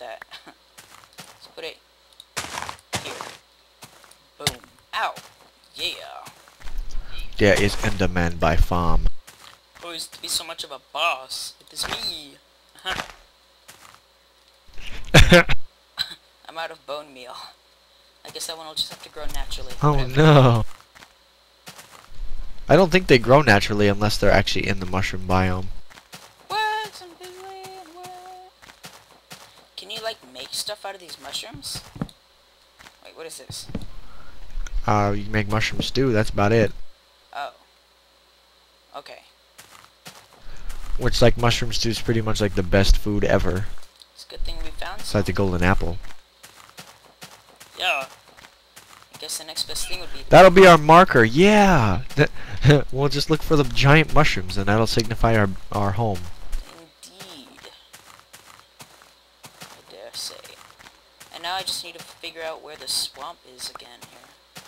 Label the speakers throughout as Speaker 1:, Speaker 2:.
Speaker 1: that. Let's put it here. Boom. Ow. Yeah.
Speaker 2: There is Enderman by farm.
Speaker 1: Who used to be so much of a boss? It is me. I'm out of bone meal. I guess that one will just have to grow naturally.
Speaker 2: oh
Speaker 1: Whatever.
Speaker 2: no. I don't think they grow naturally unless they're actually in the mushroom biome.
Speaker 1: What? Something weird, what? Can you like make stuff out of these mushrooms? Wait, what is this?
Speaker 2: Uh, you can make mushroom stew, that's about it.
Speaker 1: Oh. Okay.
Speaker 2: Which, like, mushroom stew is pretty much like the best food ever.
Speaker 1: It's a good thing we found
Speaker 2: It's like the golden apple.
Speaker 1: Yeah. I guess the next best thing would be
Speaker 2: That'll be our marker, yeah! That- we'll just look for the giant mushrooms and that'll signify our, our home.
Speaker 1: Indeed. I dare say. And now I just need to figure out where the swamp is again here.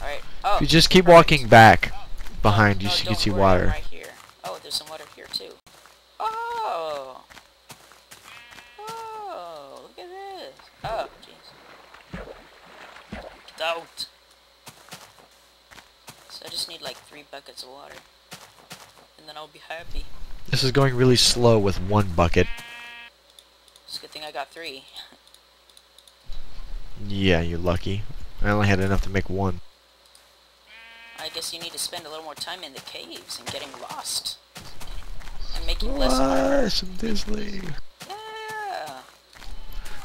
Speaker 1: Alright. Oh.
Speaker 2: If you just keep
Speaker 1: perfect.
Speaker 2: walking back behind, you oh,
Speaker 1: No,
Speaker 2: should
Speaker 1: don't
Speaker 2: see
Speaker 1: worry,
Speaker 2: water.
Speaker 1: Right here. Oh, there's some water here too. Oh. Oh, look at this. Oh, jeez. Get out. So I just need like three buckets of water. And then I'll be happy.
Speaker 2: This is going really slow with one bucket.
Speaker 1: It's a good thing I got three.
Speaker 2: Yeah, you're lucky. I only had enough to make one.
Speaker 1: I guess you need to spend a little more time in the caves and getting lost. And making less armor.
Speaker 2: Some Disney.
Speaker 1: Yeah.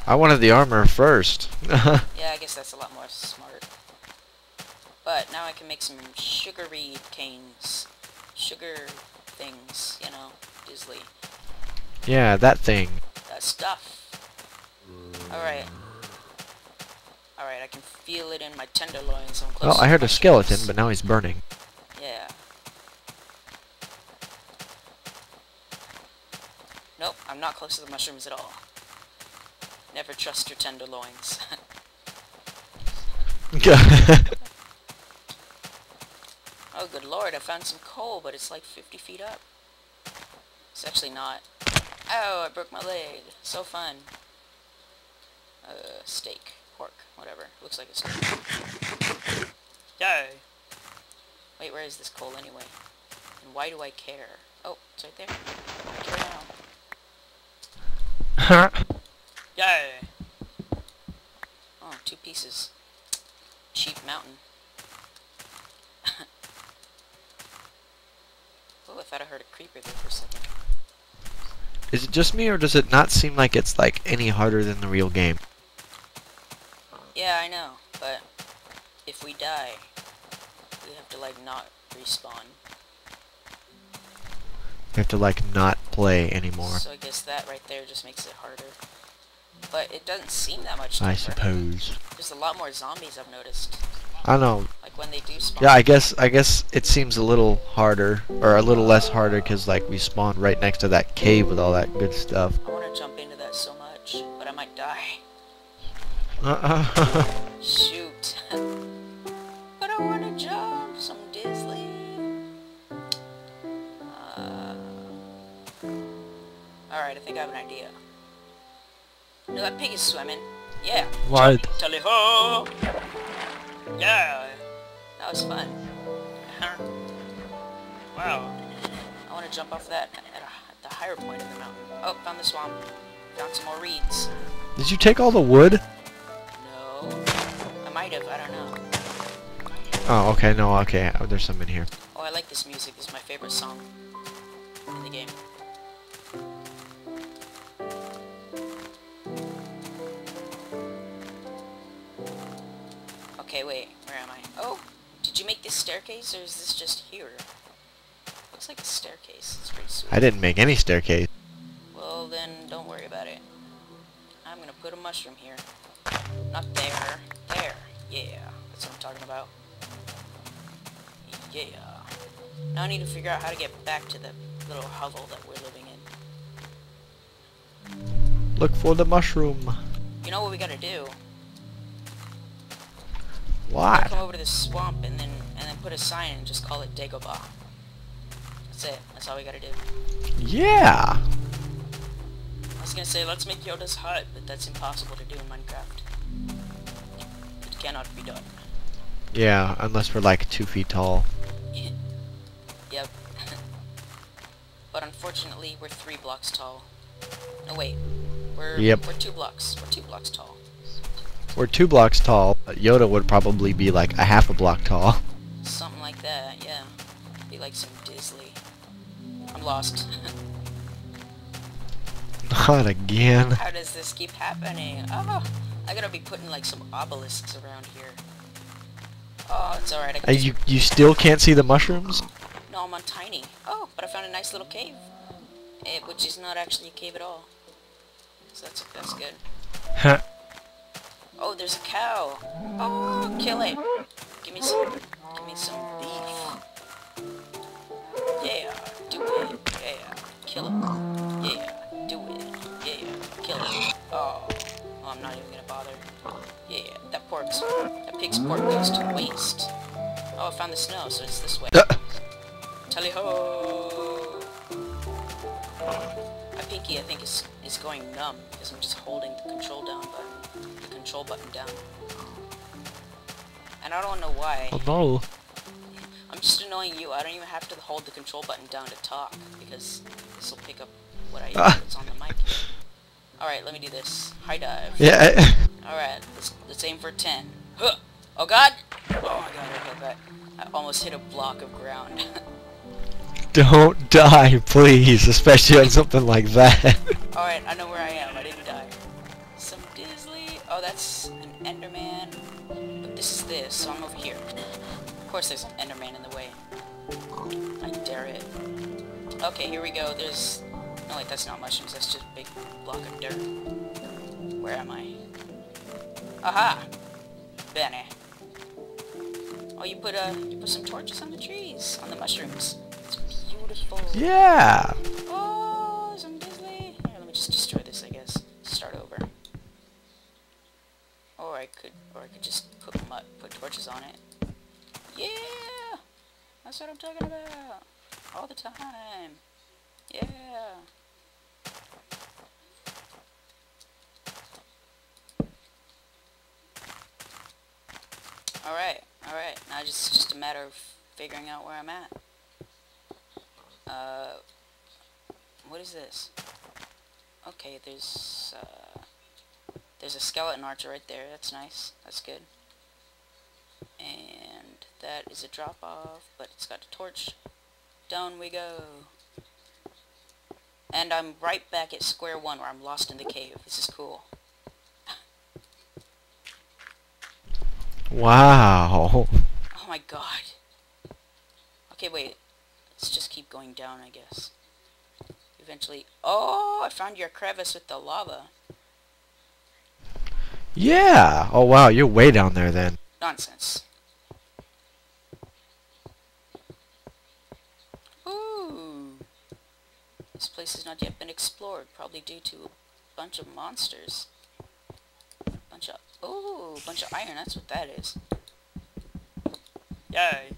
Speaker 2: I wanted the armor first.
Speaker 1: Yeah, I guess that's a lot more smart. But now I can make some sugary canes. Sugar things, you know, Disley.
Speaker 2: yeah, that thing.
Speaker 1: That stuff. Alright. Alright, I can feel it in my tenderloins. I'm close
Speaker 2: Well, I heard a skeleton, but now he's burning.
Speaker 1: Yeah. Nope, I'm not close to the mushrooms at all. Never trust your tenderloins. oh, good lord, I found some coal, but it's like 50 feet up. It's actually not. Oh, I broke my leg. So fun. Uh, steak. Pork. Whatever. Looks like a steak. Yay! Wait, where is this coal anyway? And why do I care? Oh, it's right there. I care now. Yay! Oh, two pieces. Cheap mountain. oh, I thought I heard a creeper there for a second.
Speaker 2: Is it just me, or does it not seem like it's like any harder than the real game?
Speaker 1: Yeah, I know, but if we die, we have to like not respawn.
Speaker 2: We have to like not play anymore.
Speaker 1: So I guess that right there just makes it harder. But it doesn't seem that much
Speaker 2: I suppose.
Speaker 1: There's a lot more zombies I've noticed.
Speaker 2: I don't know.
Speaker 1: Like when they do spawn.
Speaker 2: Yeah, I guess I guess it seems a little harder, or a little less harder, because like we spawned right next to that cave with all that good stuff.
Speaker 1: Shoot. but I want to jump some Disley. Uh, Alright, I think I have an idea. No, that pig is swimming. Yeah.
Speaker 2: What?
Speaker 1: Tally ho! Yeah! That was fun. wow. I want to jump off that at, a, at the higher point of the mountain. Oh, found the swamp. Found some more reeds.
Speaker 2: Did you take all the wood?
Speaker 1: Might have, I don't know.
Speaker 2: Oh, okay, no, okay. Oh, there's some in here.
Speaker 1: Oh, I like this music. This is my favorite song in the game. Okay, wait. Where am I? Oh! Did you make this staircase, or is this just here? Looks like a staircase. It's pretty sweet.
Speaker 2: I didn't make any staircase.
Speaker 1: Well, then, don't worry about it. I'm gonna put a mushroom here. Not there. Yeah. That's what I'm talking about. Yeah. Now I need to figure out how to get back to the little hovel that we're living in.
Speaker 2: Look for the mushroom.
Speaker 1: You know what we gotta do?
Speaker 2: Why?
Speaker 1: Come over to the swamp and then and then put a sign and just call it Dagobah. That's it. That's all we gotta do.
Speaker 2: Yeah.
Speaker 1: I was gonna say, let's make Yoda's hut, but that's impossible to do in Minecraft. Cannot be done.
Speaker 2: Yeah, unless we're like two feet tall.
Speaker 1: yep. but unfortunately, we're three blocks tall. No, wait. We're,
Speaker 2: Yep.
Speaker 1: we're two blocks. We're two blocks tall.
Speaker 2: We're two blocks tall. Yoda would probably be like a half a block tall.
Speaker 1: Something like that, yeah. Be like some Disley. I'm lost.
Speaker 2: Not again.
Speaker 1: How does this keep happening? Oh, I gotta be putting like some obelisks around here. Oh, it's alright.
Speaker 2: You you still can't see the mushrooms?
Speaker 1: No, I'm on tiny. Oh, but I found a nice little cave. Eh, which is not actually a cave at all. So that's that's good.
Speaker 2: Huh.
Speaker 1: Oh, there's a cow. Oh, kill it. Give me some. Give me some beef. Yeah, do it. Yeah, kill it. Yeah, do it. Yeah, kill it. Oh I'm not even gonna bother. Yeah, that pork's that pig's pork goes to waste. Oh, I found the snow, so it's this way.
Speaker 2: Uh,
Speaker 1: Tally ho! My pinky, I think, is is going numb because I'm just holding the control down button, the control button down, and I don't know why.
Speaker 2: oh no.
Speaker 1: I'm just annoying you. I don't even have to hold the control button down to talk because this will pick up what I what's on the mic. All right, let me do this. High dive.
Speaker 2: Yeah.
Speaker 1: All right, let's let's aim for ten. Huh. Oh God! Oh my God! I got I almost hit a block of ground.
Speaker 2: Don't die, please, especially on something like that.
Speaker 1: Alright, I know where I am. I didn't die. Some Disley. Oh, that's an Enderman. But this is this, so I'm over here. Of course there's an Enderman in the way. I dare it. Okay, here we go. There's... No, wait, that's not mushrooms. That's just a big block of dirt. Where am I? Aha! Benny. Oh, you put, uh, you put some torches on the trees. On the mushrooms. It's beautiful.
Speaker 2: yeah.
Speaker 1: Oh, some Disney. Here, let me just destroy this, I guess. Start over. Or I could, or I could just put mud, put torches on it. Yeah, that's what I'm talking about. All the time. Yeah. All right, all just just a matter of figuring out where I'm at. Uh, what is this? Okay, there's, uh, there's a skeleton archer right there. That's nice. That's good. And that is a drop-off, but it's got a torch. Down we go. And I'm right back at square one where I'm lost in the cave. This is cool.
Speaker 2: Wow.
Speaker 1: Oh my god. Okay, wait. Let's just keep going down, I guess. Eventually... Oh, I found your crevice with the lava.
Speaker 2: Yeah. Oh wow, you're way down there then.
Speaker 1: Nonsense. Ooh. This place has not yet been explored, probably due to a bunch of monsters. Bunch of... Ooh, bunch of iron, that's what that is. Yay!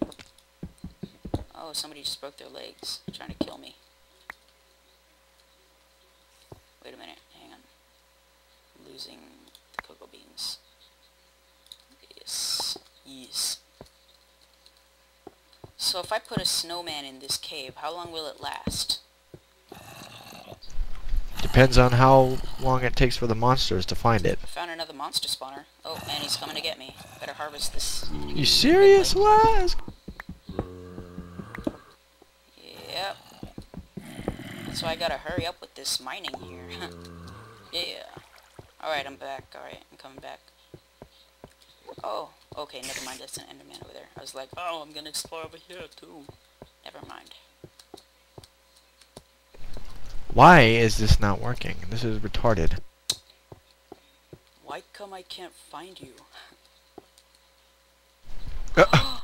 Speaker 1: Oh, somebody just broke their legs, trying to kill me. Wait a minute, hang on. Losing the cocoa beans. Yes. Yes. So if I put a snowman in this cave, how long will it last?
Speaker 2: Depends on how long it takes for the monsters to find it.
Speaker 1: I found another monster spawner. Oh, and he's coming to get me. Better harvest this.
Speaker 2: You serious, Waz?
Speaker 1: Yep. So I gotta hurry up with this mining here. yeah. Alright, I'm back. Alright, I'm coming back. Oh, okay, never mind. That's an Enderman over there. I was like, oh, I'm gonna explore over here too. Never mind.
Speaker 2: Why is this not working? This is retarded.
Speaker 1: Why come I can't find you?
Speaker 2: Uh,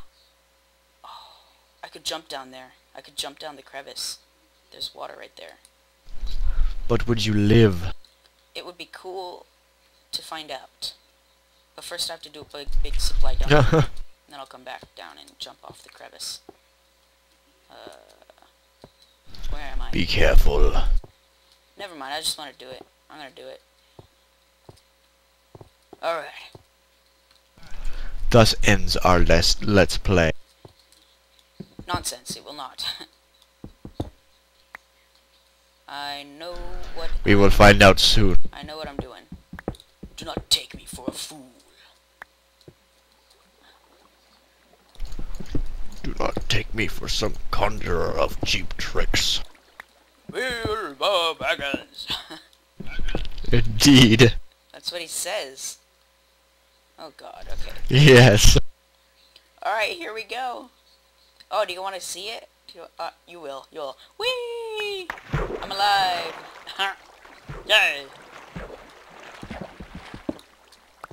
Speaker 1: oh, I could jump down there. I could jump down the crevice. There's water right there.
Speaker 2: but would you live?
Speaker 1: It would be cool to find out. But first I have to do a big, big supply dump. then I'll come back down and jump off the crevice. Uh, where am I?
Speaker 2: Be careful.
Speaker 1: Never mind, I just want to do it. I'm gonna do it. Alright.
Speaker 2: Thus ends our let's, let's play.
Speaker 1: Nonsense, it will not. I know what
Speaker 2: We will find out soon.
Speaker 1: I know what I'm doing. Do not take me for a fool.
Speaker 2: Do not take me for some conjurer of cheap tricks. Indeed.
Speaker 1: That's what he says. Oh god, okay.
Speaker 2: Yes.
Speaker 1: Alright, here we go. Oh, do you want to see it? You, uh, you will. You'll. Whee! I'm alive. Yay!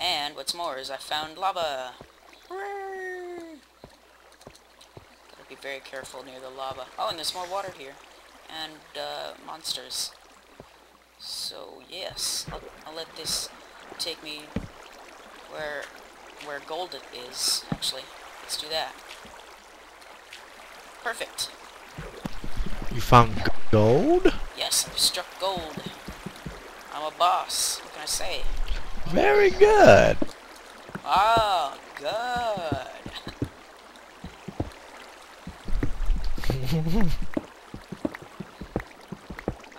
Speaker 1: And what's more is I found lava. Whee! Gotta be very careful near the lava. Oh, and there's more water here. And, uh, monsters. So, yes. I'll, I'll let this take me where where gold is, actually. Let's do that. Perfect.
Speaker 2: You found gold?
Speaker 1: Yes, I've struck gold. I'm a boss. What can I say?
Speaker 2: Very good.
Speaker 1: Ah, good.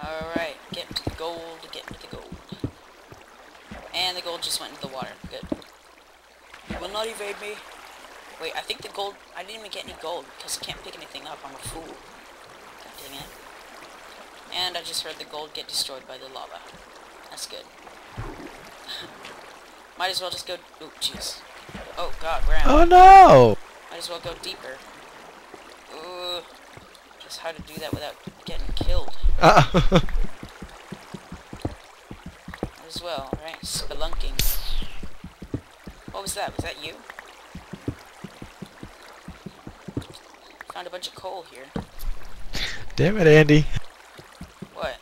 Speaker 1: Alright, get to the gold, get to the gold. And the gold just went into the water. Good. You will not evade me. Wait, I think the gold... I didn't even get any gold because I can't pick anything up. I'm a fool. God dang it. And I just heard the gold get destroyed by the lava. That's good. Might as well just go... Oh, jeez. Oh, God, where am I?
Speaker 2: Oh no!
Speaker 1: Might as well go deeper. Ugh. Just how to do that without getting killed.
Speaker 2: Uh,
Speaker 1: Might as well, right? Spelunking. What was that? Was that you? Found a bunch of coal here.
Speaker 2: damn it, Andy.
Speaker 1: What?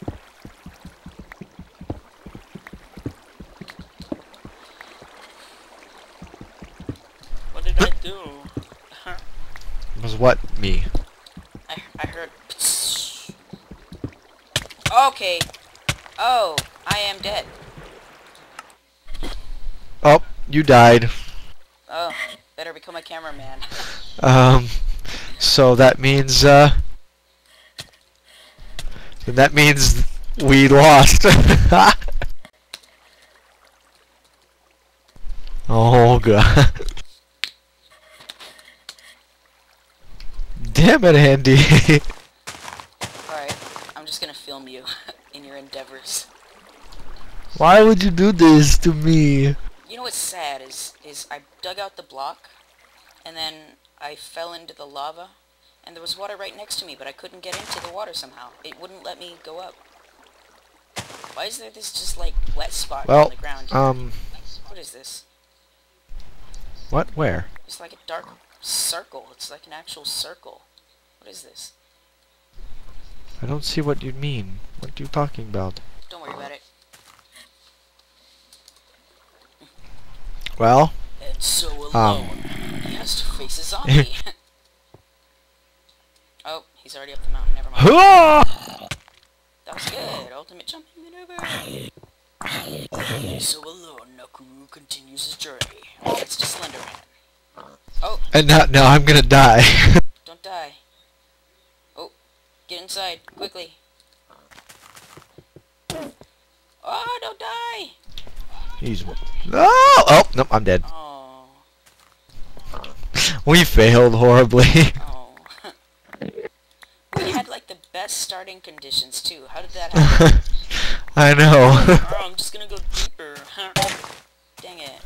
Speaker 1: What did I do?
Speaker 2: Was what me?
Speaker 1: I, I heard. Okay. Oh, I am dead.
Speaker 2: Oh, you died.
Speaker 1: Oh, better become a cameraman.
Speaker 2: Um, so that means, uh, then that means we lost. oh god. Damn it, Andy.
Speaker 1: Alright, I'm just gonna film you in your endeavors.
Speaker 2: Why would you do this to me?
Speaker 1: What's sad is is I dug out the block and then I fell into the lava and there was water right next to me but I couldn't get into the water somehow. It wouldn't let me go up. Why is there this just like wet spot
Speaker 2: Well,
Speaker 1: on the ground?
Speaker 2: um,
Speaker 1: what is this?
Speaker 2: what? Where?
Speaker 1: It's like a dark circle. It's like an actual circle. What is this?
Speaker 2: I don't see what you mean. What are you talking about?
Speaker 1: Don't worry about it.
Speaker 2: Well,
Speaker 1: And so alone,
Speaker 2: Um.
Speaker 1: he has to face a zombie. oh, he's already up the mountain. Never mind. That was good. Ultimate jumping maneuver. So alone, Nakuru continues his journey. It's to Slenderman. Oh,
Speaker 2: and now, now I'm gonna die.
Speaker 1: don't die. Oh, get inside quickly. Oh, don't die.
Speaker 2: He's. Oh! Oh! Nope, I'm dead.
Speaker 1: Oh,
Speaker 2: We failed horribly.
Speaker 1: oh. we had like the best starting conditions too. How did that happen?
Speaker 2: I know.
Speaker 1: oh, I'm just gonna go deeper. Dang it.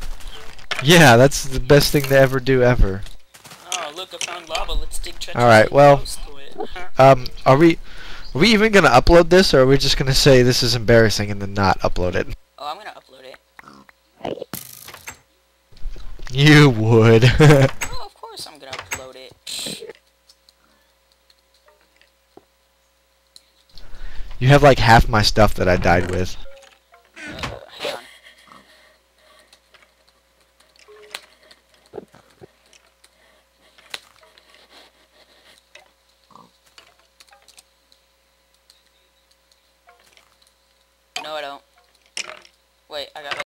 Speaker 2: yeah, that's the best thing to ever do ever.
Speaker 1: Oh, look, I found lava. Let's dig treacherously
Speaker 2: Alright, well-
Speaker 1: close to it.
Speaker 2: Um, are we, are we even gonna upload this, or are we just gonna say this is embarrassing and then not upload it?
Speaker 1: oh, I'm gonna upload it.
Speaker 2: You would.
Speaker 1: Oh, of course I'm gonna upload it.
Speaker 2: you have like half my stuff that I died with.